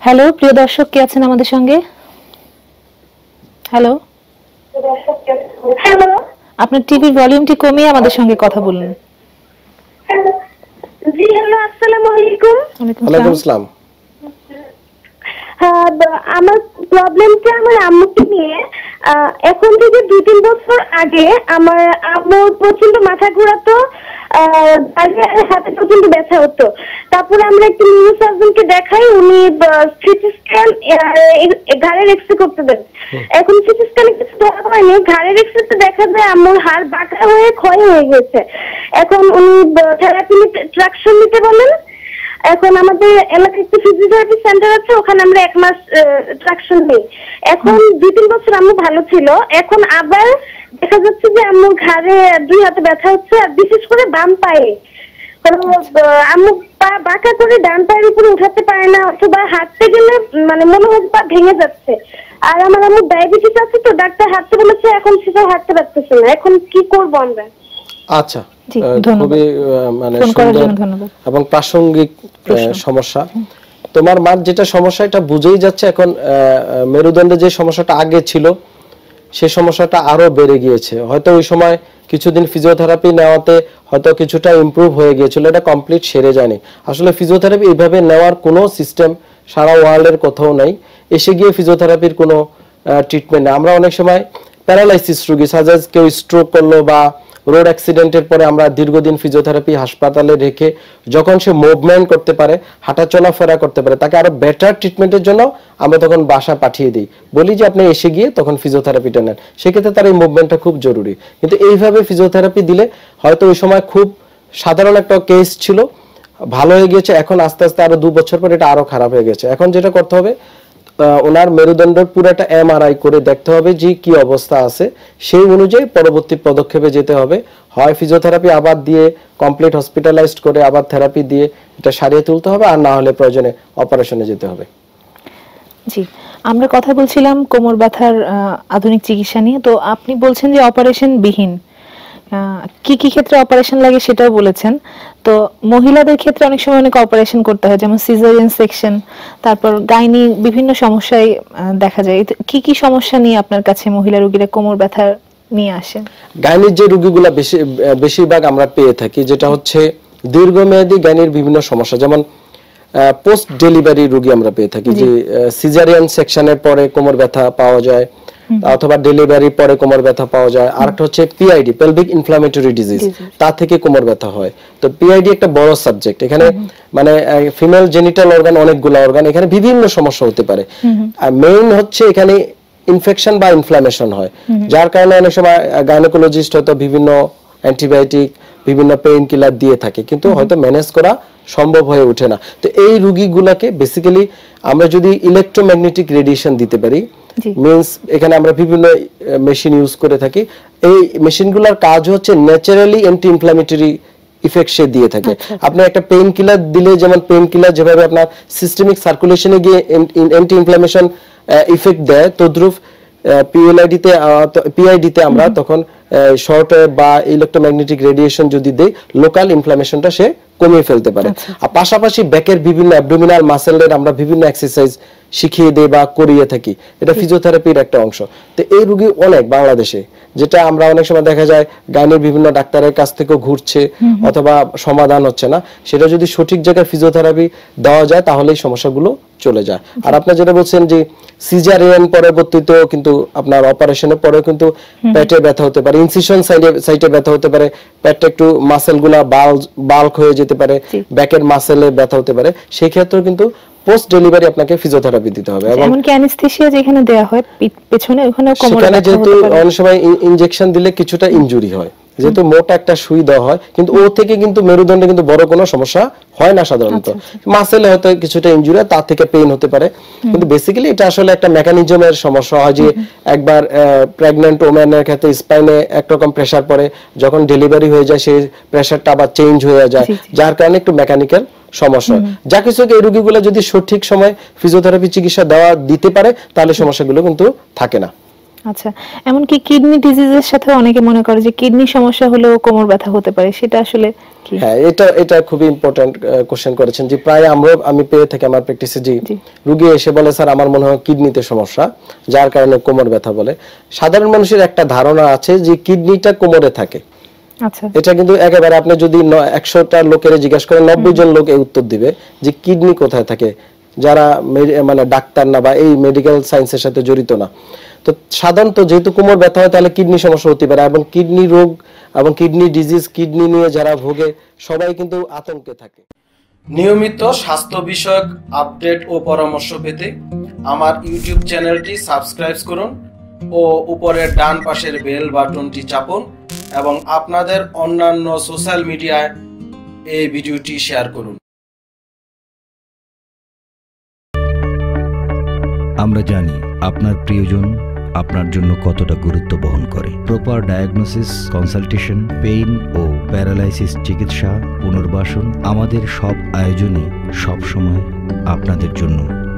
Hello প্রিয় দর্শক কে আছেন আমাদের সঙ্গে? হ্যালো হ্যালো আপনার টিভির ভলিউমটি কমিয়ে আমাদের সঙ্গে কথা বলুন। জি হ্যালো আসসালামু আলাইকুম। ওয়ালাইকুম আসসালাম। হ্যাঁ, আমার প্রবলেমটা আমার আম্মুকে নিয়ে। এখন থেকে দুই তিন বছর আগে আমার আম্মুর প্রচণ্ড মাথা ঘোরাতো হাতে প্রচণ্ড ব্যথা হতো। তারপরে আমরা একটি নিউরো সার্জনকে দেখাই উনি সিটি স্ক্যান ঘাড়ের এক্সরে করতে দেন। এখন সিটি স্ক্যানে কিছু ধরা হয়নি ঘাড়ের এক্সরেতে দেখা যায় আম্মুর হাড় বাঁকা হয়ে ক্ষয় হয়ে গেছে। এখন উনি থেরাপি ট্রাকশন নিতে বলেন এখন আমাদের এলাকায় একটি ফিজিওথেরাপি সেন্টার আছে, ওখানে আমরা এক মাস ট্রাকশন নেই। এখন দুই তিন বছর আম্মু ভালো ছিল, এখন আবার দেখা যাচ্ছে যে আম্মুর ঘাড়ে দুই হাতে ব্যথা হচ্ছে, আর বিশেষ করে বাম পায়ে। আম্মু পা বাঁকা করে ডান পায়ের উপরে উঠাতে পারে না, অথবা হাঁটতে গেলে মানে মনে হয় পা ভেঙে যাচ্ছে। আর আমার আম্মু ডায়াবেটিস আছে তো, ডাক্তার হাঁটতে বলেছে, এখন সেটাও হাঁটতে পারতেছে না। এখন কি করব আমরা? আচ্ছা। খুবই মানে সুন্দর এবং প্রাসঙ্গিক সমস্যা। তোমার মার যেটা সমস্যা এটা বুঝেই যাচ্ছে এখন মেরুদণ্ডে যে সমস্যাটা আগে ছিল সে সমস্যাটা আরও বেড়ে গিয়েছে। হয়তো ওই সময় কিছুদিন ফিজিওথেরাপি নেওয়াতে হয়তো কিছুটা ইমপ্রুভ হয়ে গিয়েছিল এটা কমপ্লিট সেরে যায়নি। আসলে ফিজিওথেরাপি এইভাবে নেওয়ার কোনো সিস্টেম সারা ওয়ার্ল্ডের কোথাও নাই। এসে গিয়ে ফিজিওথেরাপির কোনো ট্রিটমেন্ট নেই। আমরা অনেক সময় প্যারালাইসিস রোগী সাজাজ কেউ স্ট্রোক করল বা রোড অ্যাক্সিডেন্টের পরে আমরা দীর্ঘদিন ফিজিওথেরাপি হাসপাতালে রেখে যখন সে মুভমেন্ট করতে পারে, হাঁটা চলাফেরা করতে পারে, তাকে আরও বেটার ট্রিটমেন্টের জন্য আমরা তখন বাসা পাঠিয়ে দিই। বলি যে আপনি এসে গিয়ে তখন ফিজিওথেরাপিটা নেন। সেক্ষেত্রে তার এই মুভমেন্টটা খুব জরুরি। কিন্তু এইভাবে ফিজিওথেরাপি দিলে হয়তো ওই সময় খুব সাধারণ একটা কেস ছিল, ভালো হয়ে গেছে এখন আস্তে আস্তে আরও দু বছর পর এটা আরও খারাপ হয়ে গেছে। এখন যেটা করতে হবে ওনার মেরুদণ্ডের পুরোটা এমআরআই করে দেখতে হবে যে কি অবস্থা আছে। সেই অনুযায়ী পরবর্তী পদক্ষেপে যেতে হবে। হয় ফিজিওথেরাপি আবার দিয়ে কমপ্লিট হসপিটালাইজড করে আবার থেরাপি দিয়ে এটা সারিয়ে তুলতে হবে, আর না হলে প্রয়োজনে অপারেশনে যেতে হবে। জি, আমরা কথা বলছিলাম কোমর ব্যথার আধুনিক চিকিৎসা নিয়ে। তো আপনি বলছেন যে অপারেশন বিহীন। কি কি ক্ষেত্রে অপারেশন লাগে সেটাও বলেছেন। তো মহিলাদের ক্ষেত্রে অনেক সময় অনেক অপারেশন করতে হয় যেমন সিজারিয়ান সেকশন তারপর গাইনি বিভিন্ন সমস্যায় দেখা যায়। কি কি সমস্যা নিয়ে আপনার কাছে মহিলা রোগীরা কোমর ব্যথা নিয়ে আসেন গাইনির যে রোগীগুলো বেশি বেশিরভাগ আমরা পেয়ে থাকি যেটা হচ্ছে দীর্ঘমেয়াদী গাইনির বিভিন্ন সমস্যা যেমন পোস্ট ডেলিভারি রোগী আমরা পেয়ে থাকি যে সিজারিয়ান সেকশনের পরে কোমর ব্যথা পাওয়া যায় অথবা ডেলিভারির পরে কোমর ব্যথা পাওয়া যায়। আরেকটা হচ্ছে পিআইডি পেলভিক ইনফ্লামেটরি ডিজিজ তা থেকে কোমর ব্যথা হয়। তো পিআইডি একটা বড় সাবজেক্ট এখানে মানে ফিমেল জেনিটাল অর্গান অনেকগুলো অর্গান এখানে বিভিন্ন সমস্যা হতে পারে। আর মেইন হচ্ছে এখানে ইনফেকশন বা ইনফ্লামেশন হয়। যার কারণে অনেক সময় গাইনোকোলজিস্ট হয়তো বিভিন্ন অ্যান্টিবায়োটিক বিভিন্ন পেইন কিলার দিয়ে থাকে। কিন্তু হয়তো ম্যানেজ করা সম্ভব হয়ে ওঠে না। তো এই রুগীগুলোকে বেসিক্যালি আমরা যদি ইলেকট্রোম্যাগনেটিক রেডিয়েশন দিতে পারি। মিন্স এখানে আমরা বিভিন্ন মেশিন ইউজ করে থাকি। এই মেশিনগুলোর কাজ হচ্ছে ন্যাচারালি অ্যান্টি ইনফ্লামেটরি ইফেক্ট সে দিয়ে থাকে। আপনি একটা পেইন কিলার দিলে যেমন পেইন কিলার যেভাবে আপনার সিস্টেমিক সার্কুলেশনে গিয়ে অ্যান্টি ইনফ্লামেশন ইফেক্ট দেয় তদ্রুপ পিএলআইডিতে পিআইডিতে আমরা তখন শর্ট বা ইলেকট্রোম্যাগনেটিক রেডিয়েশন যদি দেয় লোকাল ইনফ্লামেশনটা সে কমিয়ে ফেলতে পারে। আর পাশাপাশি ব্যাকের বিভিন্ন অ্যাবডোমিনাল মাসেলের আমরা বিভিন্ন এক্সারসাইজ শিখিয়ে দেই বা করিয়ে থাকি এটা ফিজিওথেরাপির একটা অংশ। তো এই রোগী অনেক বাংলাদেশে যেটা আমরা অনেক সময় দেখা যায় গাইনির বিভিন্ন ডাক্তারের কাছ থেকেও ঘুরছে অথবা সমাধান হচ্ছে না। সেটা যদি সঠিক জায়গায় ফিজিওথেরাপি দেওয়া যায় তাহলে এই সমস্যাগুলো চলে যায়। আর আপনি যেটা বলছেন যে সিজারিয়ান পরবর্তীতেও কিন্তু আপনার অপারেশনের পরেও কিন্তু পেটে ব্যথা হতে পারে ইনসিশন সাইডে সাইডে ব্যথা হতে পারে পেটটা একটু মাসেলগুলা বাল বাল্ক হয়ে যেতে পারে ব্যাকের মাসেলে ব্যথা হতে পারে। সেই ক্ষেত্রেও কিন্তু পোস্ট ডেলিভারি আপনাকে ফিজিওথেরাপি দিতে হবে এবং এমনকি অ্যানেস্থেসিয়া যেখানে দেয়া হয় পেছনে ওখানেও কোমর সেখানে যেহেতু অনেক সময় ইনজেকশন দিলে কিছুটা ইনজুরি হয়। যেহেতু মোটা একটা সুই দেওয়া হয় কিন্তু ও থেকে কিন্তু মেরুদণ্ডে কিন্তু বড় কোনো সমস্যা হয় না সাধারণত। আচ্ছা, মাসেলে হয়তো কিছুটা ইনজুরি তার থেকে পেইন হতে পারে। কিন্তু বেসিক্যালি এটা আসলে একটা মেকানিজমের সমস্যা হয় যে একবার প্রেগন্যান্ট ওম্যানের ক্ষেত্রে স্পাইনে একরকম প্রেসার পড়ে যখন ডেলিভারি হয়ে যায় সেই প্রেসারটা আবার চেঞ্জ হয়ে যায়। যার কারণে একটু মেকানিক্যাল সমস্যা যা কিছু এই রোগীগুলো যদি সঠিক সময় ফিজিওথেরাপি চিকিৎসা দেওয়া দিতে পারে তাহলে সমস্যাগুলো কিন্তু থাকে না। আচ্ছা এমনকি কিডনি ডিজিজের সাথে অনেকে মনে করে যে কিডনি সমস্যা হলেও কোমর ব্যথা হতে পারে সেটা আসলে কি? হ্যাঁ এটা এটা খুবই ইম্পর্টেন্ট কোশ্চেন করেছেন যে প্রায় আমরা আমি পেয়ে থাকি আমার প্র্যাকটিসে জি। রুগী এসে বলে স্যার আমার মনে হয় কিডনিতে সমস্যা যার কারণে কোমর ব্যথা বলে। সাধারণ মানুষের একটা ধারণা আছে যে কিডনিটা কোমরে থাকে। এটা কিন্তু একেবারে আপনি যদি একশোটা লোকের জিজ্ঞাসা করেন নব্বই জন লোক এই উত্তর দিবে যে কিডনি কোথায় থাকে। যারা মানে ডাক্তার না বা এই মেডিকেল সায়েন্সের সাথে জড়িত না। তো সাধারণত যেহেতু কোমর ব্যথা হয় তাহলে কিডনি সমস্যা হতে পারে এবং কিডনি রোগ এবং কিডনি ডিজিজ কিডনি নিয়ে যারা ভোগে সবাই কিন্তু আতঙ্কে থাকে। নিয়মিত স্বাস্থ্য বিষয়ক আপডেট ও পরামর্শ পেতে আমার ইউটিউব চ্যানেলটি সাবস্ক্রাইব করুন ও উপরের ডান পাশের বেল বাটনটি চাপুন। এবং আপনাদের অন্যান্য সোশ্যাল মিডিয়ায় এই ভিডিওটি শেয়ার করুন। আমরা জানি আপনার প্রিয়জন আপনার জন্য কতটা গুরুত্ব বহন করে। প্রপার ডায়াগনোসিস কনসালটেশন পেইন ও প্যারালাইসিস চিকিৎসা, পুনর্বাসন আমাদের সব আয়োজনে সব সময় আপনাদের জন্য